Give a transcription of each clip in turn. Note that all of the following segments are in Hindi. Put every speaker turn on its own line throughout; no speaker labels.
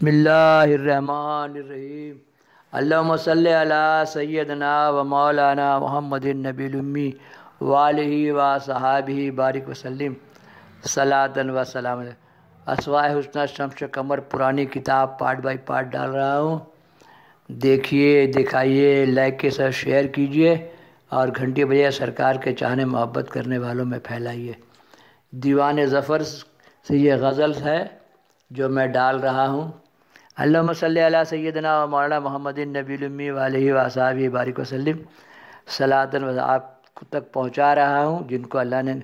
बसमीम अल्लाम अला सैदना व मौलाना मोहम्मद नबीलमी वालही व सहाबी बारिक वसलम सलातन व सलाम असवाए हुसना शमश कमर पुरानी किताब पार्ट बाई पार्ट डाल रहा हूँ। देखिए, दिखाइए, लाइक के साथ शेयर कीजिए और घंटी बजे सरकार के चाहने मोहब्बत करने वालों में फैलाइए। दीवान ज़फ़र से ये गज़ल है जो मैं डाल रहा हूँ। अल्लाह सल सैदना मौलाना मोहम्मद नबीलमी वाली वसाबी बारिक वसलम सलातन आप तक पहुँचा रहा हूँ, जिनको अल्लाह ने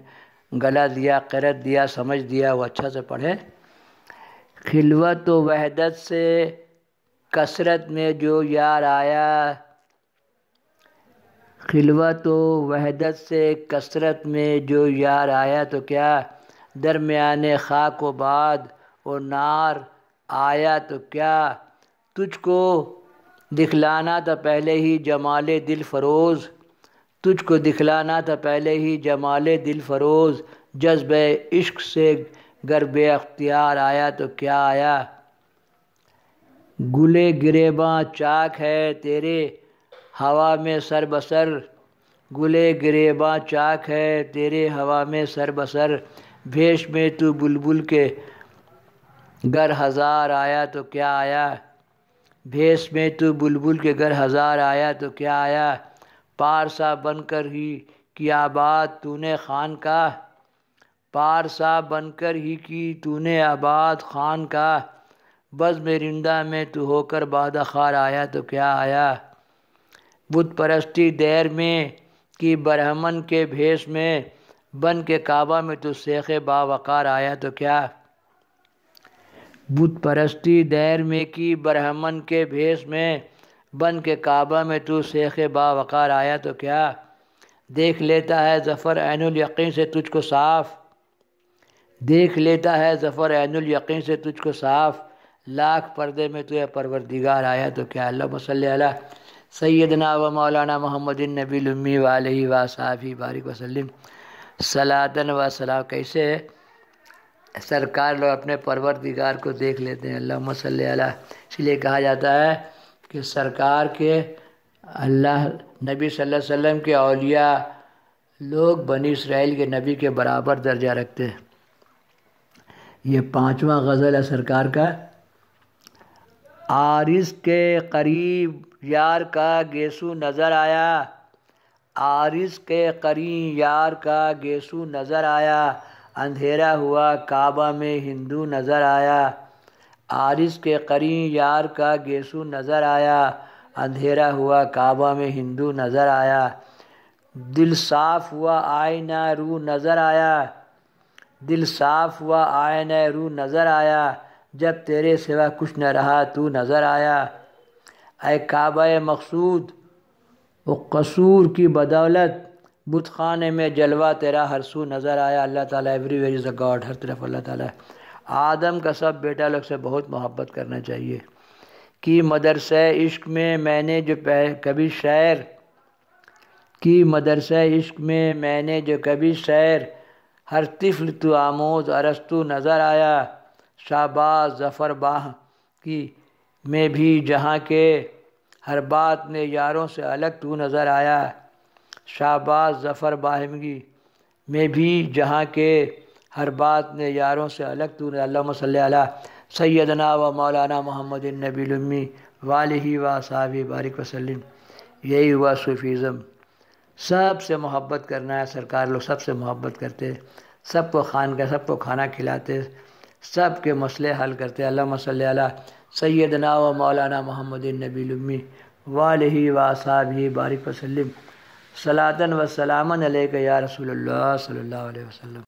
गला दिया, करत दिया, समझ दिया, वो अच्छा से पढ़े। खिलवत व वहदत से कसरत में जो यार आया, खिलवत व वहदत से कसरत में जो यार आया तो क्या दरमियान खाक व बाद और नार आया तो क्या? तुझको दिखलाना था पहले ही जमाल दिल फरोज़। तुझको दिखलाना था पहले ही जमाल दिल फरोज़। जज्ब इश्क से गर्ब अख्तियार आया तो क्या आया? गुले गिरेबा चाक है तेरे, हवा में सर बसर गुले गिरेबा चाक है तेरे, हवा में सर बसर भेष में तू बुलबुल के घर हज़ार आया तो क्या आया? भेस में तू बुलबुल के घर हज़ार आया तो क्या आया? पारसा बनकर ही किया बात तूने खान का। पारसा बनकर ही की तूने आबाद खान का। बस मेरिंदा में तू होकर बाद खार आया तो क्या आया? बुत परस्ती देर में कि बरहमन के भेस में, बन के काबा में तू शेख बावकार आया तो क्या? बुत परस्ती दैर में की ब्रह्मन के भेष में बन के काबा में तू शेख बावकार आया तो क्या? देख लेता है ज़फ़र यकीन से तुझको साफ़। देख लेता है ज़फ़र यकीन से तुझको साफ़। लाख पर्दे में तुझे परवरदिगार, आया तो क्या? अल्लाह मसल सैदना व मौलाना मोहम्मद नबी वाली व साफ़ी बारिक वसलम सलातन व सलाम, कैसे सरकार लोग अपने परवरदिगार को देख लेते हैं। अल्लाह मसल इसलिए कहा जाता है कि सरकार के अल्लाह, नबी सल्लल्लाहु अलैहि वसल्लम के अलिया लोग बनी इसराइल के नबी के बराबर दर्जा रखते हैं। ये पांचवा गज़ल है सरकार का। आरिस के करीब यार का गेसू नज़र आया। आरिस के करीब यार का गेसू नज़र आया। अंधेरा हुआ, काबा में हिंदू नज़र आया, आरिस के करी यार का गेसू नज़र आया, अंधेरा हुआ, काबा में हिंदू नज़र आया, दिल साफ़ हुआ आयना रू नज़र आया, दिल साफ़ हुआ आयना रू नज़र आया, जब तेरे सिवा कुछ न रहा, तू नज़र आया ए काबा मकसूद, वो कसूर की बदौलत बुत खाने में जलवा तेरा हर सू नज़र आया। अल्लाह ताला एवरीवेयर इज़ अ गॉड हर तरफ़ अल्लाह ताला आदम का सब बेटा लोग से बहुत मोहब्बत करना चाहिए। कि मदरसा इश्क में मैंने जो कभी शैर कि मदरसा इश्क में मैंने जो कभी शैर हर तिफल तो आमोज अरस्तु नज़र आया। शाबाज ज़फ़र बाह, की में भी जहाँ के, हर बात में यारों से अलग तू नज़र आया। शाहबाज ज़फ़र बाहमगी में भी जहाँ के हर बात ने यारों से अलग तूने अल्लाह सैदना व मौलाना मोहम्मद नबीलमी वाली व साहबी बारिक वसलम यही हुआ सूफ़ीज़म। सबसे मोहब्बत करना है सरकार लोग, सबसे मोहब्बत करते, सबको खान का, सबको खाना खिलाते सब के मसले हल करते। अल्लाह सैदना व मौलाना मोहम्मद नबीलमी वाली व साहबी बारिक वसलम सलातन व सलामन या रसूल अलैहि वसल्लम।